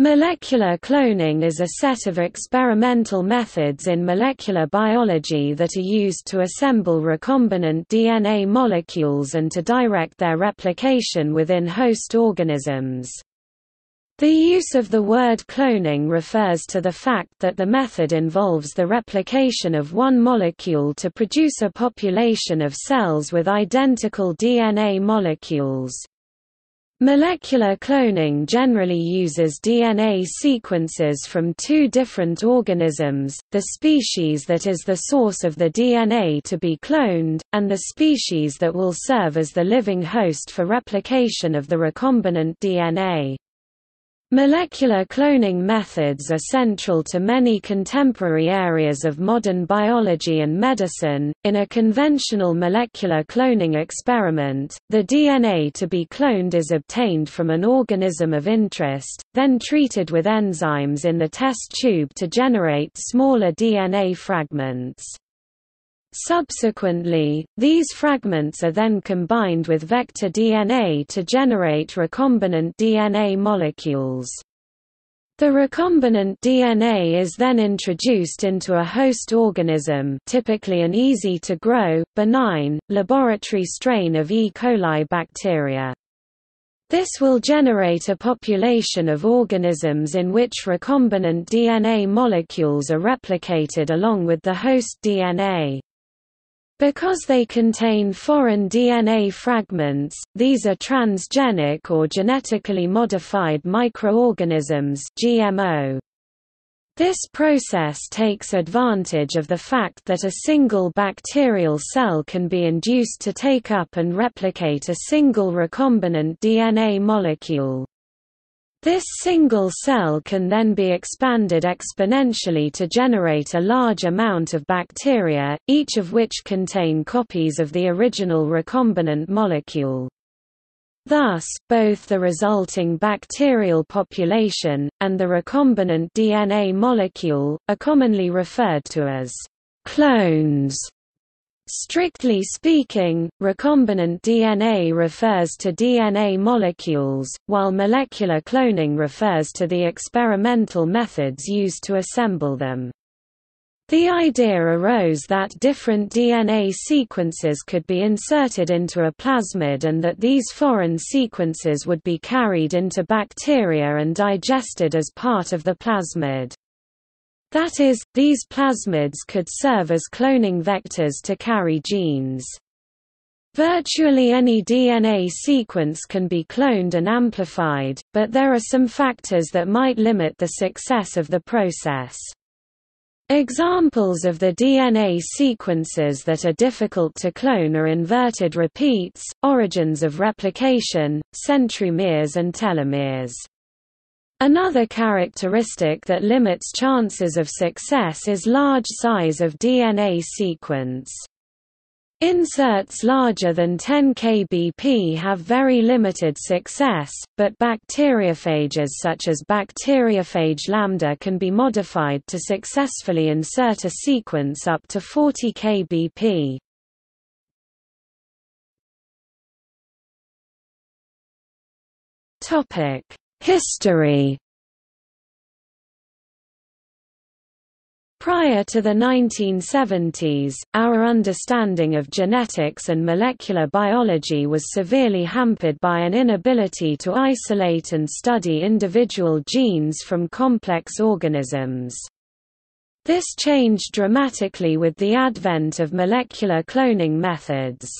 Molecular cloning is a set of experimental methods in molecular biology that are used to assemble recombinant DNA molecules and to direct their replication within host organisms. The use of the word cloning refers to the fact that the method involves the replication of one molecule to produce a population of cells with identical DNA molecules. Molecular cloning generally uses DNA sequences from two different organisms, the species that is the source of the DNA to be cloned, and the species that will serve as the living host for replication of the recombinant DNA. Molecular cloning methods are central to many contemporary areas of modern biology and medicine. In a conventional molecular cloning experiment, the DNA to be cloned is obtained from an organism of interest, then treated with enzymes in the test tube to generate smaller DNA fragments. Subsequently, these fragments are then combined with vector DNA to generate recombinant DNA molecules. The recombinant DNA is then introduced into a host organism typically an easy-to-grow, benign, laboratory strain of E. coli bacteria. This will generate a population of organisms in which recombinant DNA molecules are replicated along with the host DNA. Because they contain foreign DNA fragments, these are transgenic or genetically modified microorganisms GMO. This process takes advantage of the fact that a single bacterial cell can be induced to take up and replicate a single recombinant DNA molecule. This single cell can then be expanded exponentially to generate a large amount of bacteria, each of which contain copies of the original recombinant molecule. Thus, both the resulting bacterial population, and the recombinant DNA molecule, are commonly referred to as clones. Strictly speaking, recombinant DNA refers to DNA molecules, while molecular cloning refers to the experimental methods used to assemble them. The idea arose that different DNA sequences could be inserted into a plasmid and that these foreign sequences would be carried into bacteria and digested as part of the plasmid. That is, these plasmids could serve as cloning vectors to carry genes. Virtually any DNA sequence can be cloned and amplified, but there are some factors that might limit the success of the process. Examples of the DNA sequences that are difficult to clone are inverted repeats, origins of replication, centromeres and telomeres. Another characteristic that limits chances of success is large size of DNA sequence. Inserts larger than 10 kbp have very limited success, but bacteriophages such as bacteriophage lambda can be modified to successfully insert a sequence up to 40 kbp. Topic: History Prior to the 1970s, our understanding of genetics and molecular biology was severely hampered by an inability to isolate and study individual genes from complex organisms. This changed dramatically with the advent of molecular cloning methods.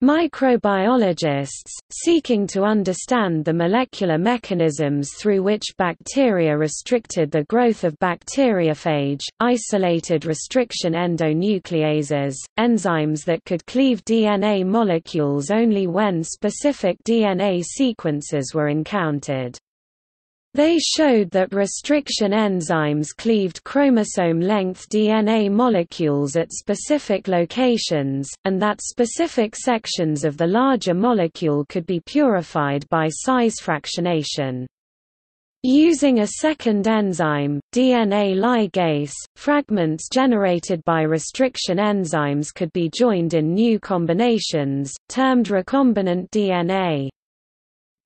Microbiologists, seeking to understand the molecular mechanisms through which bacteria restricted the growth of bacteriophage, isolated restriction endonucleases, enzymes that could cleave DNA molecules only when specific DNA sequences were encountered. They showed that restriction enzymes cleaved chromosome-length DNA molecules at specific locations, and that specific sections of the larger molecule could be purified by size fractionation. Using a second enzyme, DNA ligase, fragments generated by restriction enzymes could be joined in new combinations, termed recombinant DNA.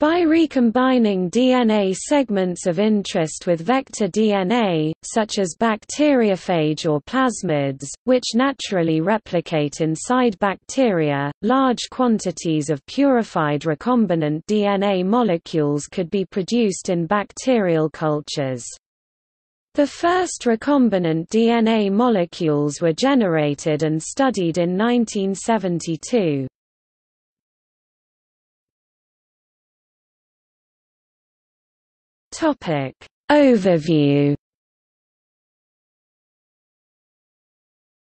By recombining DNA segments of interest with vector DNA, such as bacteriophage or plasmids, which naturally replicate inside bacteria, large quantities of purified recombinant DNA molecules could be produced in bacterial cultures. The first recombinant DNA molecules were generated and studied in 1972. Topic Overview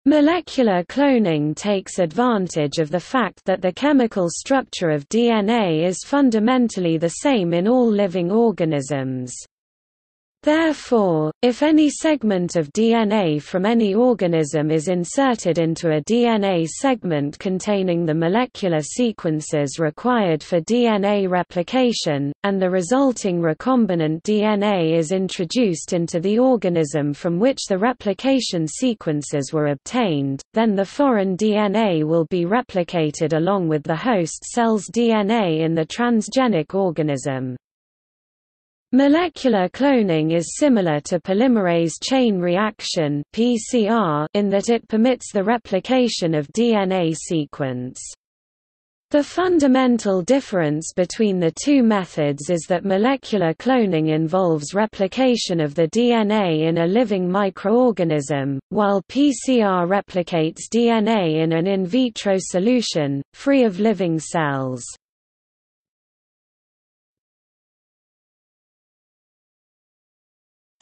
Molecular cloning takes advantage of the fact that the chemical structure of DNA is fundamentally the same in all living organisms. Therefore, if any segment of DNA from any organism is inserted into a DNA segment containing the molecular sequences required for DNA replication, and the resulting recombinant DNA is introduced into the organism from which the replication sequences were obtained, then the foreign DNA will be replicated along with the host cell's DNA in the transgenic organism. Molecular cloning is similar to polymerase chain reaction (PCR) in that it permits the replication of DNA sequence. The fundamental difference between the two methods is that molecular cloning involves replication of the DNA in a living microorganism, while PCR replicates DNA in an in vitro solution, free of living cells.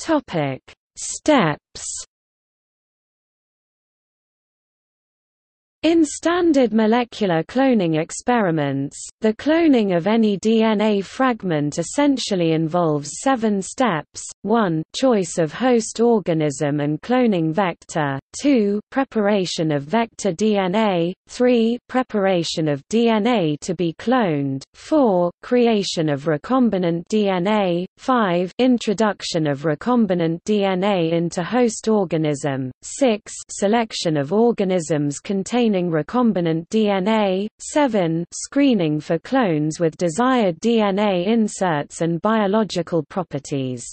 Topic: Steps In standard molecular cloning experiments, the cloning of any DNA fragment essentially involves seven steps, 1 choice of host organism and cloning vector, 2 preparation of vector DNA, 3 preparation of DNA to be cloned, 4 creation of recombinant DNA, 5 introduction of recombinant DNA into host organism, 6 selection of organisms containing recombinant DNA, 7 screening for clones with desired DNA inserts and biological properties.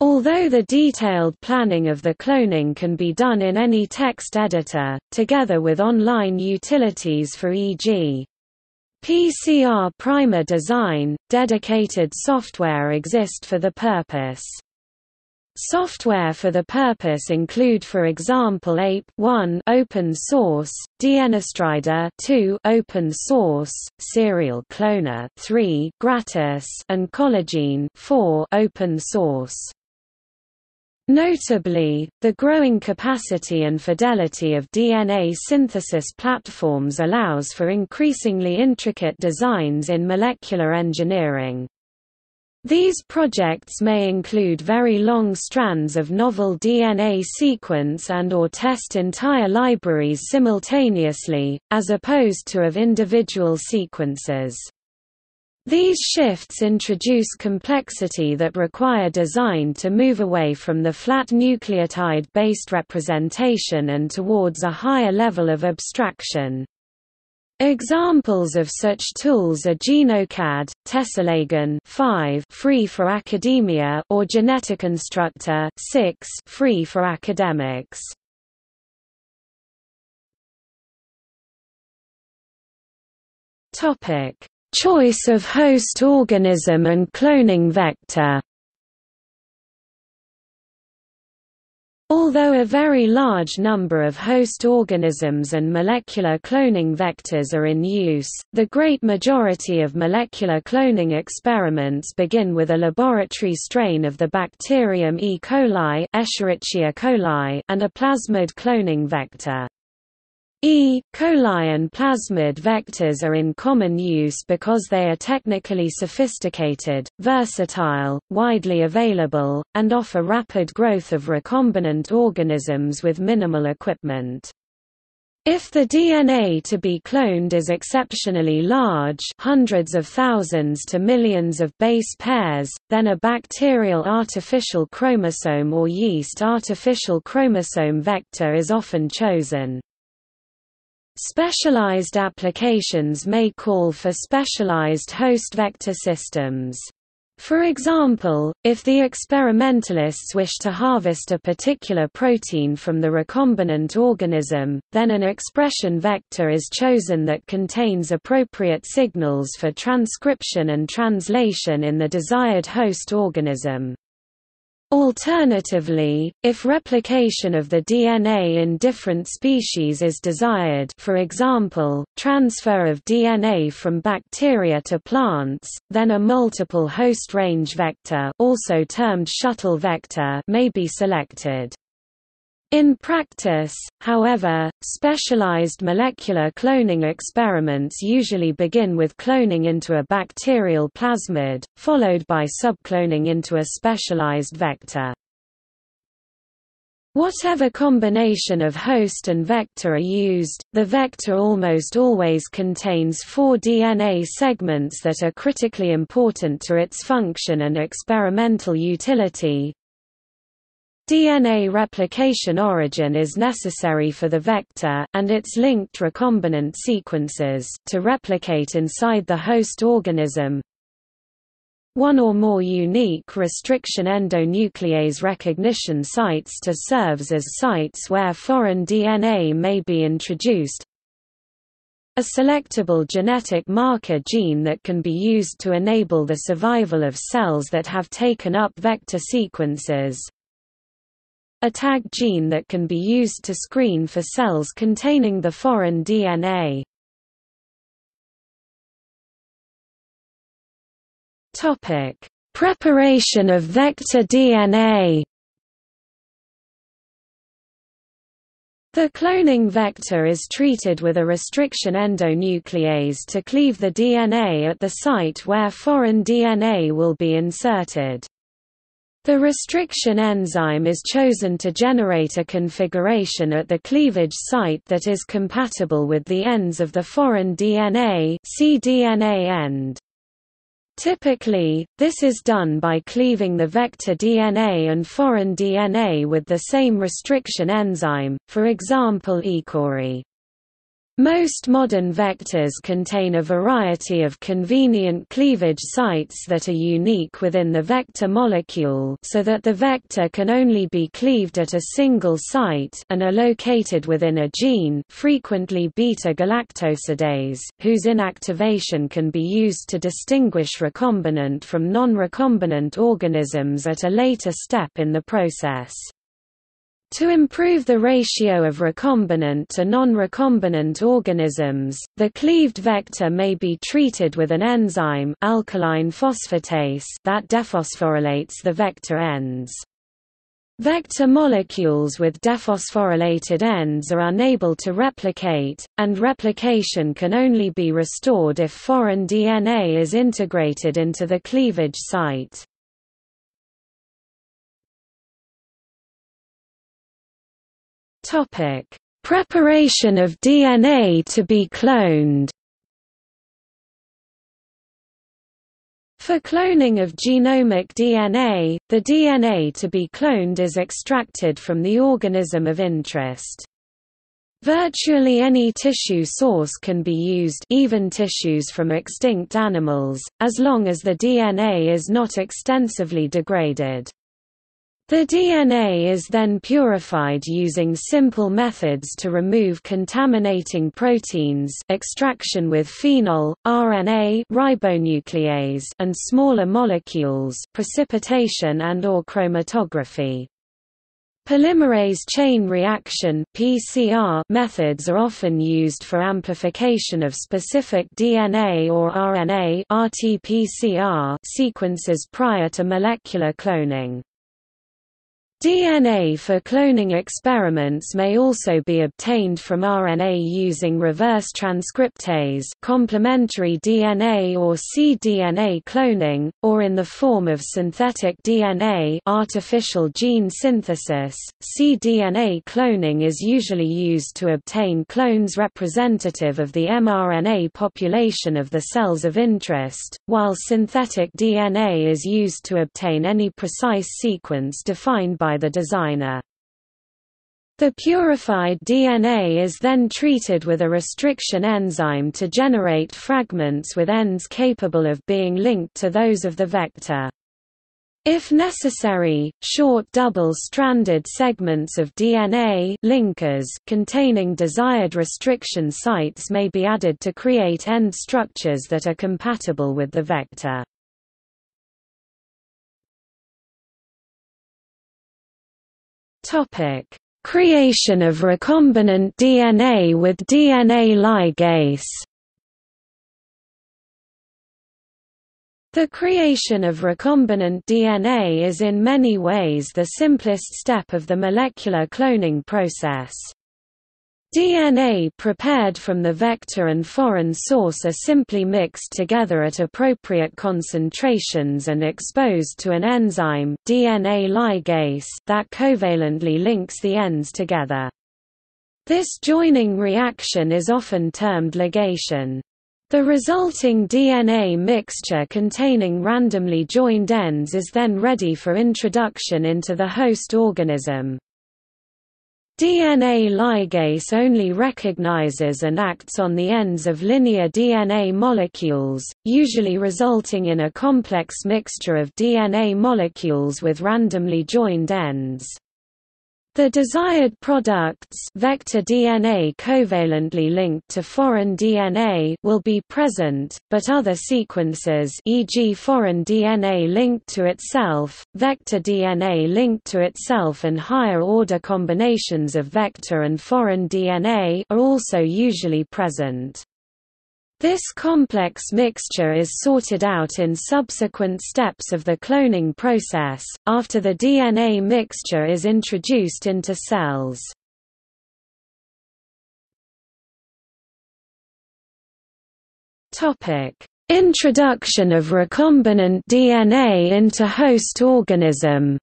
Although the detailed planning of the cloning can be done in any text editor, together with online utilities for e.g. PCR primer design, dedicated software exist for the purpose. Software for the purpose include for example APE 1 open source, DNAstrider 2 open source, Serial Cloner 3 gratis, and Colligene 4 open source. Notably, the growing capacity and fidelity of DNA synthesis platforms allows for increasingly intricate designs in molecular engineering. These projects may include very long strands of novel DNA sequence and or test entire libraries simultaneously, as opposed to of individual sequences. These shifts introduce complexity that require design to move away from the flat nucleotide-based representation and towards a higher level of abstraction. Examples of such tools are GenoCAD, Tesseragon 5 free for academia or GeneticKonstructor 6 free for academics. Topic: Choice of host organism and cloning vector. Although a very large number of host organisms and molecular cloning vectors are in use, the great majority of molecular cloning experiments begin with a laboratory strain of the bacterium E. coli, coli and a plasmid cloning vector. E. coli and plasmid vectors are in common use because they are technically sophisticated, versatile, widely available, and offer rapid growth of recombinant organisms with minimal equipment. If the DNA to be cloned is exceptionally large hundreds of thousands to millions of base pairs, then a bacterial artificial chromosome or yeast artificial chromosome vector is often chosen. Specialized applications may call for specialized host vector systems. For example, if the experimentalists wish to harvest a particular protein from the recombinant organism, then an expression vector is chosen that contains appropriate signals for transcription and translation in the desired host organism. Alternatively, if replication of the DNA in different species is desired for example, transfer of DNA from bacteria to plants, then a multiple host range vector also termed shuttle vector may be selected. In practice, however, specialized molecular cloning experiments usually begin with cloning into a bacterial plasmid, followed by subcloning into a specialized vector. Whatever combination of host and vector are used, the vector almost always contains four DNA segments that are critically important to its function and experimental utility, DNA replication origin is necessary for the vector, and its linked recombinant sequences, to replicate inside the host organism. One or more unique restriction endonuclease recognition sites to serves as sites where foreign DNA may be introduced. A selectable genetic marker gene that can be used to enable the survival of cells that have taken up vector sequences, a tag gene that can be used to screen for cells containing the foreign DNA. Preparation of vector DNA. The cloning vector is treated with a restriction endonuclease to cleave the DNA at the site where foreign DNA will be inserted. The restriction enzyme is chosen to generate a configuration at the cleavage site that is compatible with the ends of the foreign DNA cDNA end. Typically, this is done by cleaving the vector DNA and foreign DNA with the same restriction enzyme, for example E. coli. Most modern vectors contain a variety of convenient cleavage sites that are unique within the vector molecule so that the vector can only be cleaved at a single site and are located within a gene frequently beta-galactosidase, whose inactivation can be used to distinguish recombinant from non-recombinant organisms at a later step in the process. To improve the ratio of recombinant to non-recombinant organisms, the cleaved vector may be treated with an enzyme alkaline phosphatase that dephosphorylates the vector ends. Vector molecules with dephosphorylated ends are unable to replicate, and replication can only be restored if foreign DNA is integrated into the cleavage site. Topic: Preparation of DNA to be cloned. For cloning of genomic DNA, the DNA to be cloned is extracted from the organism of interest. Virtually any tissue source can be used even tissues from extinct animals, as long as the DNA is not extensively degraded. The DNA is then purified using simple methods to remove contaminating proteins extraction with phenol, RNA ribonuclease and smaller molecules precipitation and or chromatography. Polymerase chain reaction (PCR) methods are often used for amplification of specific DNA or RNA (RT-PCR) sequences prior to molecular cloning. DNA for cloning experiments may also be obtained from RNA using reverse transcriptase complementary DNA or cDNA cloning, or in the form of synthetic DNA artificial gene synthesis. cDNA cloning is usually used to obtain clones representative of the mRNA population of the cells of interest, while synthetic DNA is used to obtain any precise sequence defined by by the designer. The purified DNA is then treated with a restriction enzyme to generate fragments with ends capable of being linked to those of the vector. If necessary, short double-stranded segments of DNA linkers containing desired restriction sites may be added to create end structures that are compatible with the vector. Topic: Creation of recombinant DNA with DNA ligase The creation of recombinant DNA is in many ways the simplest step of the molecular cloning process. DNA prepared from the vector and foreign source are simply mixed together at appropriate concentrations and exposed to an enzyme DNA ligase that covalently links the ends together. This joining reaction is often termed ligation. The resulting DNA mixture containing randomly joined ends is then ready for introduction into the host organism. DNA ligase only recognizes and acts on the ends of linear DNA molecules, usually resulting in a complex mixture of DNA molecules with randomly joined ends. The desired products vector DNA covalently linked to foreign DNA will be present, but other sequences e.g. foreign DNA linked to itself, vector DNA linked to itself and higher-order combinations of vector and foreign DNA are also usually present. This complex mixture is sorted out in subsequent steps of the cloning process, after the DNA mixture is introduced into cells. Introduction of recombinant DNA into host organism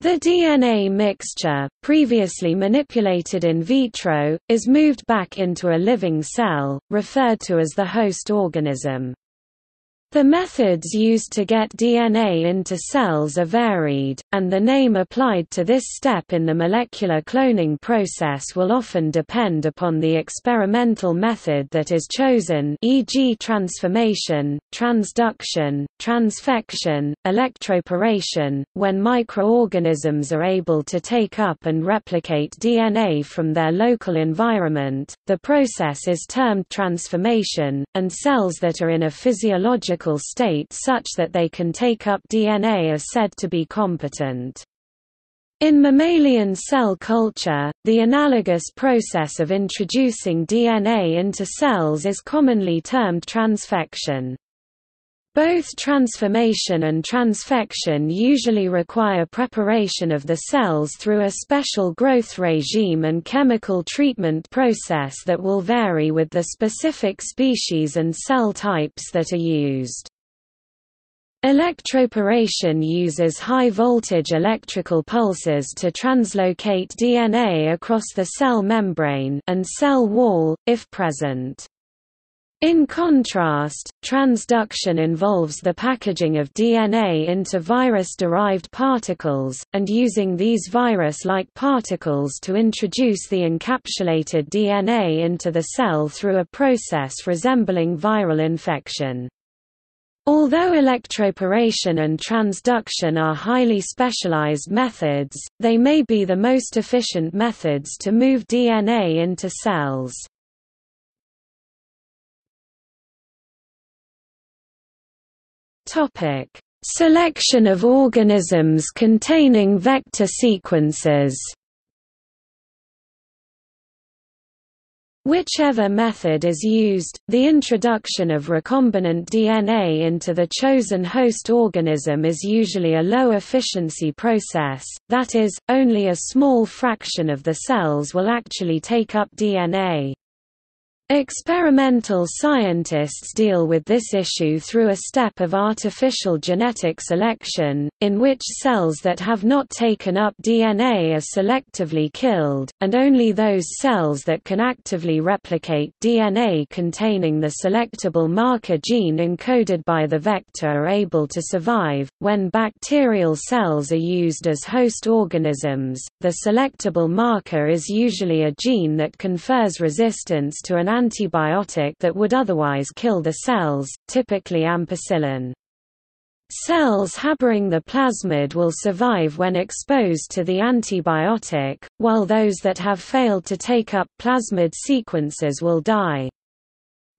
The DNA mixture, previously manipulated in vitro, is moved back into a living cell, referred to as the host organism. The methods used to get DNA into cells are varied, and the name applied to this step in the molecular cloning process will often depend upon the experimental method that is chosen e.g. transformation, transduction, transfection, electroporation. When microorganisms are able to take up and replicate DNA from their local environment, the process is termed transformation, and cells that are in a physiological state such that they can take up DNA are said to be competent. In mammalian cell culture, the analogous process of introducing DNA into cells is commonly termed transfection. Both transformation and transfection usually require preparation of the cells through a special growth regime and chemical treatment process that will vary with the specific species and cell types that are used. Electroporation uses high-voltage electrical pulses to translocate DNA across the cell membrane and cell wall, if present. In contrast, transduction involves the packaging of DNA into virus-derived particles, and using these virus-like particles to introduce the encapsulated DNA into the cell through a process resembling viral infection. Although electroporation and transduction are highly specialized methods, they may be the most efficient methods to move DNA into cells. Topic: Selection of organisms containing vector sequences. Whichever method is used, the introduction of recombinant DNA into the chosen host organism is usually a low-efficiency process, that is, only a small fraction of the cells will actually take up DNA. Experimental scientists deal with this issue through a step of artificial genetic selection, in which cells that have not taken up DNA are selectively killed, and only those cells that can actively replicate DNA containing the selectable marker gene encoded by the vector are able to survive. When bacterial cells are used as host organisms, the selectable marker is usually a gene that confers resistance to an antibiotic that would otherwise kill the cells, typically ampicillin. Cells harboring the plasmid will survive when exposed to the antibiotic, while those that have failed to take up plasmid sequences will die.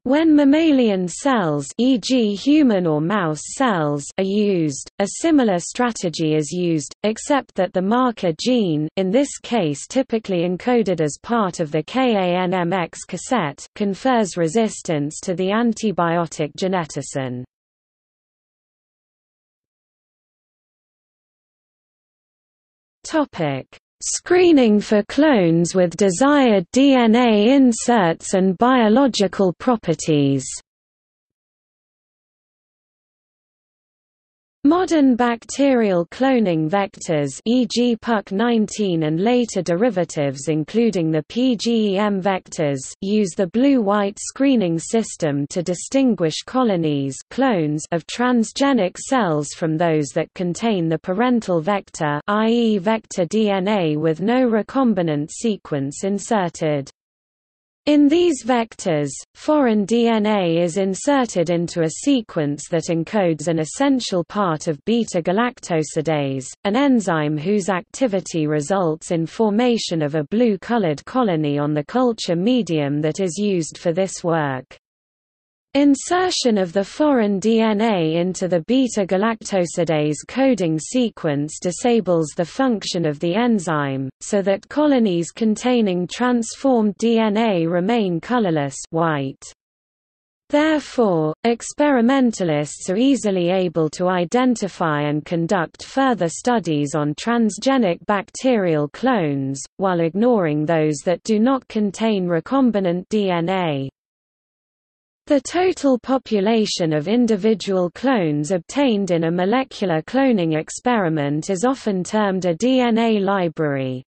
When mammalian cells e.g. human or mouse cells are used, a similar strategy is used, except that the marker gene in this case typically encoded as part of the KANMX cassette confers resistance to the antibiotic geneticin. Screening for clones with desired DNA inserts and biological properties Modern bacterial cloning vectors e.g. PUC19 and later derivatives including the PGEM vectors use the blue-white screening system to distinguish colonies clones of transgenic cells from those that contain the parental vector i.e. vector DNA with no recombinant sequence inserted. In these vectors, foreign DNA is inserted into a sequence that encodes an essential part of beta-galactosidase, an enzyme whose activity results in formation of a blue-colored colony on the culture medium that is used for this work. Insertion of the foreign DNA into the beta-galactosidase coding sequence disables the function of the enzyme, so that colonies containing transformed DNA remain colorless white. Therefore, experimentalists are easily able to identify and conduct further studies on transgenic bacterial clones, while ignoring those that do not contain recombinant DNA. The total population of individual clones obtained in a molecular cloning experiment is often termed a DNA library.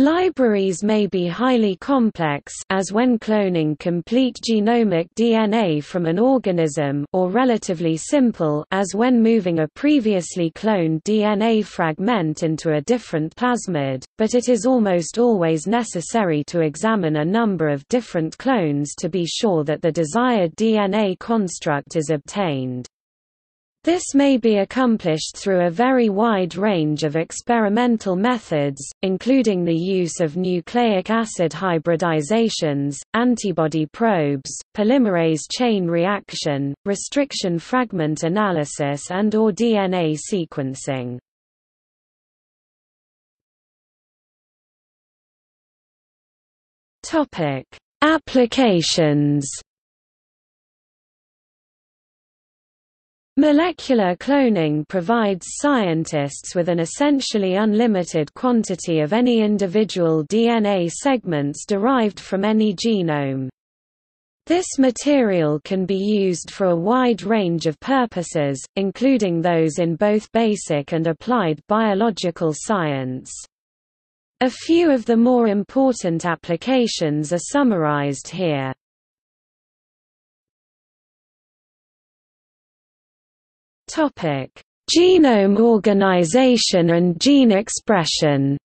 Libraries may be highly complex as when cloning complete genomic DNA from an organism or relatively simple as when moving a previously cloned DNA fragment into a different plasmid, but it is almost always necessary to examine a number of different clones to be sure that the desired DNA construct is obtained. This may be accomplished through a very wide range of experimental methods, including the use of nucleic acid hybridizations, antibody probes, polymerase chain reaction, restriction fragment analysis and or DNA sequencing. Applications Molecular cloning provides scientists with an essentially unlimited quantity of any individual DNA segments derived from any genome. This material can be used for a wide range of purposes, including those in both basic and applied biological science. A few of the more important applications are summarized here. Topic: Genome organization and gene expression.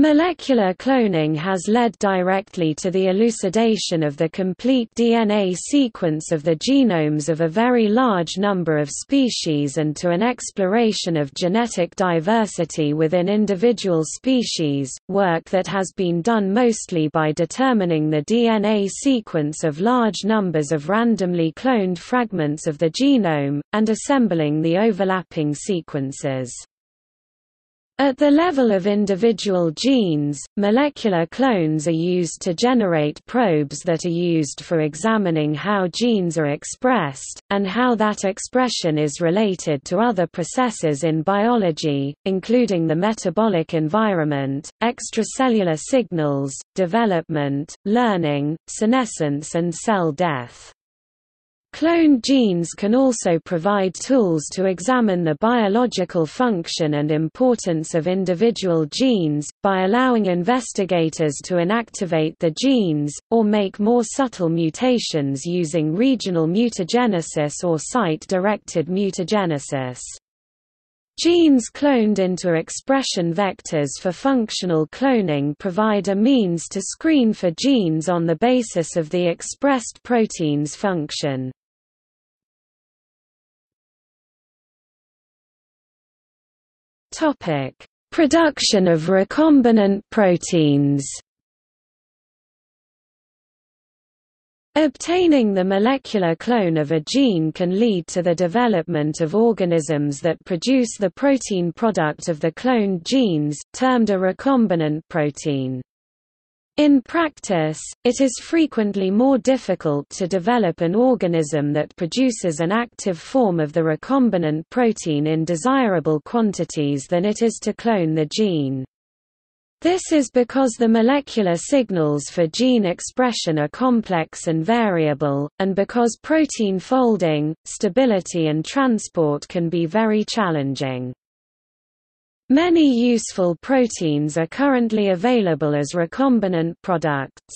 Molecular cloning has led directly to the elucidation of the complete DNA sequence of the genomes of a very large number of species and to an exploration of genetic diversity within individual species, work that has been done mostly by determining the DNA sequence of large numbers of randomly cloned fragments of the genome, and assembling the overlapping sequences. At the level of individual genes, molecular clones are used to generate probes that are used for examining how genes are expressed, and how that expression is related to other processes in biology, including the metabolic environment, extracellular signals, development, learning, senescence and cell death. Cloned genes can also provide tools to examine the biological function and importance of individual genes, by allowing investigators to inactivate the genes, or make more subtle mutations using regional mutagenesis or site-directed mutagenesis. Genes cloned into expression vectors for functional cloning provide a means to screen for genes on the basis of the expressed protein's function. Topic: Production of recombinant proteins. Obtaining the molecular clone of a gene can lead to the development of organisms that produce the protein product of the cloned genes, termed a recombinant protein. In practice, it is frequently more difficult to develop an organism that produces an active form of the recombinant protein in desirable quantities than it is to clone the gene. This is because the molecular signals for gene expression are complex and variable, and because protein folding, stability and transport can be very challenging. Many useful proteins are currently available as recombinant products.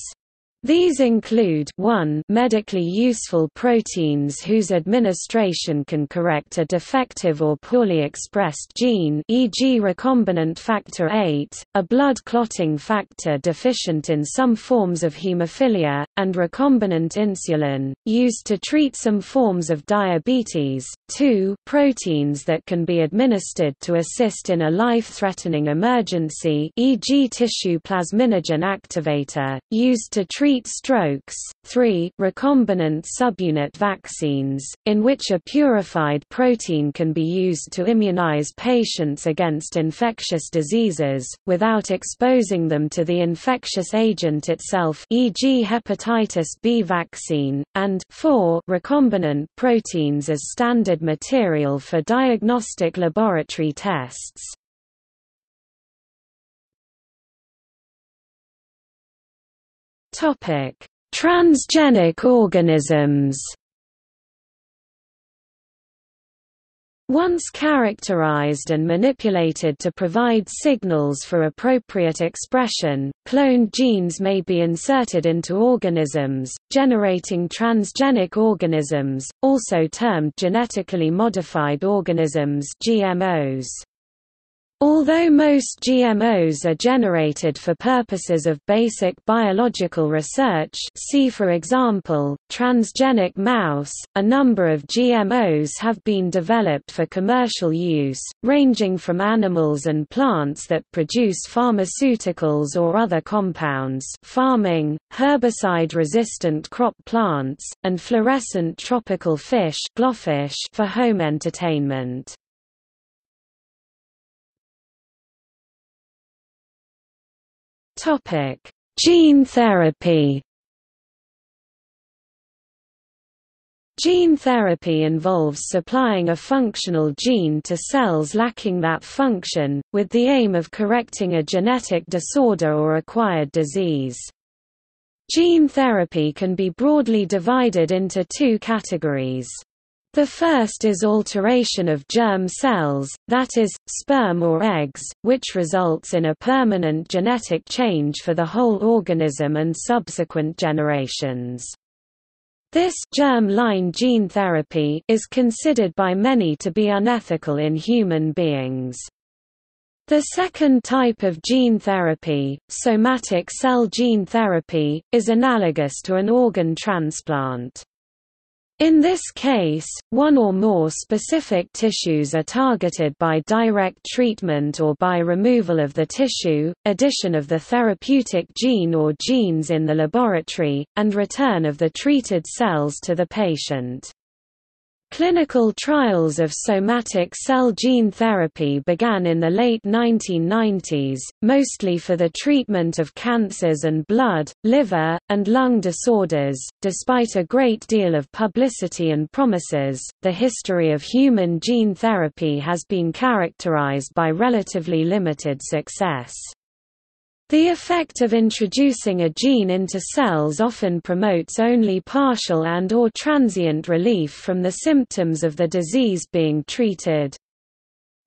These include 1 medically useful proteins whose administration can correct a defective or poorly expressed gene e.g. recombinant factor VIII, a blood clotting factor deficient in some forms of hemophilia, and recombinant insulin, used to treat some forms of diabetes, 2 proteins that can be administered to assist in a life-threatening emergency e.g. tissue plasminogen activator, used to treat treat strokes, 3 recombinant subunit vaccines, in which a purified protein can be used to immunize patients against infectious diseases, without exposing them to the infectious agent itself e.g. hepatitis B vaccine, and 4 recombinant proteins as standard material for diagnostic laboratory tests. Topic: Transgenic organisms. Once characterized and manipulated to provide signals for appropriate expression, cloned genes may be inserted into organisms, generating transgenic organisms, also termed genetically modified organisms GMOs. Although most GMOs are generated for purposes of basic biological research see for example, transgenic mouse, a number of GMOs have been developed for commercial use, ranging from animals and plants that produce pharmaceuticals or other compounds farming, herbicide-resistant crop plants, and fluorescent tropical fish for home entertainment. Topic: Gene therapy. Gene therapy involves supplying a functional gene to cells lacking that function, with the aim of correcting a genetic disorder or acquired disease. Gene therapy can be broadly divided into two categories. The first is alteration of germ cells, that is, sperm or eggs, which results in a permanent genetic change for the whole organism and subsequent generations. This germ-line gene therapy is considered by many to be unethical in human beings. The second type of gene therapy, somatic cell gene therapy, is analogous to an organ transplant. In this case, one or more specific tissues are targeted by direct treatment or by removal of the tissue, addition of the therapeutic gene or genes in the laboratory, and return of the treated cells to the patient. Clinical trials of somatic cell gene therapy began in the late 1990s, mostly for the treatment of cancers and blood, liver, and lung disorders. Despite a great deal of publicity and promises, the history of human gene therapy has been characterized by relatively limited success. The effect of introducing a gene into cells often promotes only partial and or transient relief from the symptoms of the disease being treated.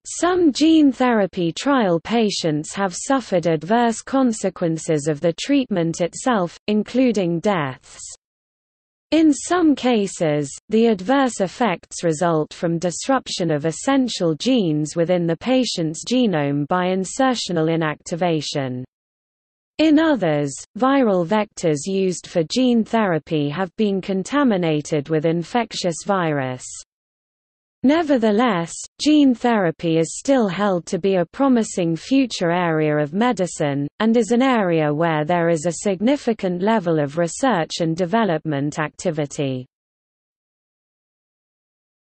Some gene therapy trial patients have suffered adverse consequences of the treatment itself, including deaths. In some cases, the adverse effects result from disruption of essential genes within the patient's genome by insertional inactivation. In others, viral vectors used for gene therapy have been contaminated with infectious virus. Nevertheless, gene therapy is still held to be a promising future area of medicine, and is an area where there is a significant level of research and development activity.